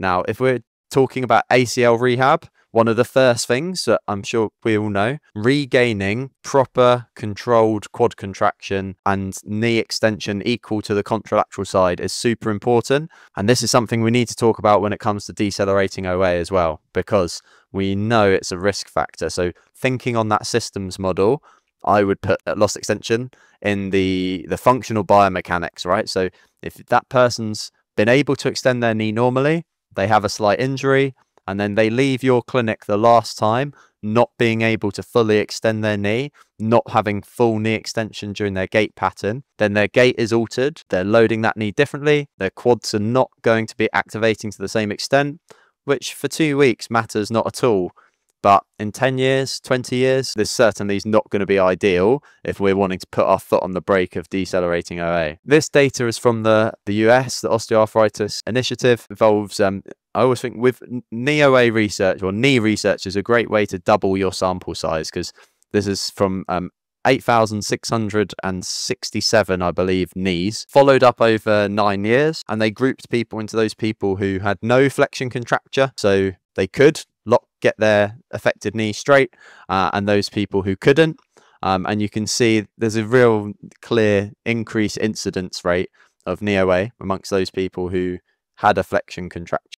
Now, if we're talking about ACL rehab, one of the first things that I'm sure we all know, regaining proper controlled quad contraction and knee extension equal to the contralateral side is super important. And this is something we need to talk about when it comes to decelerating OA as well, because we know it's a risk factor. So thinking on that systems model, I would put loss extension in the the functional biomechanics, right? So if that person's been able to extend their knee normally, they have a slight injury, and then they leave your clinic the last time not being able to fully extend their knee, not having full knee extension during their gait pattern, then their gait is altered. They're loading that knee differently. Their quads are not going to be activating to the same extent, which for two weeks matters not at all. But in 10 years, 20 years, this certainly is not going to be ideal if we're wanting to put our foot on the brake of decelerating OA. This data is from the, the US, the Osteoarthritis Initiative. involves, um, I always think with knee OA research or knee research is a great way to double your sample size because this is from um, 8,667, I believe, knees, followed up over nine years. And they grouped people into those people who had no flexion contracture. So they could lock, get their affected knee straight, uh, and those people who couldn't. Um, and you can see there's a real clear increase incidence rate of knee OA amongst those people who had a flexion contracture.